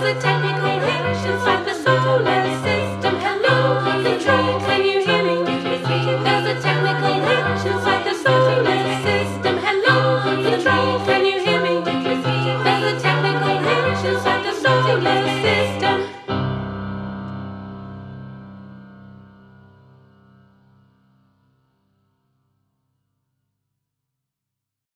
There's a technical hitch inside the solar system. Hello, the Tree. Can you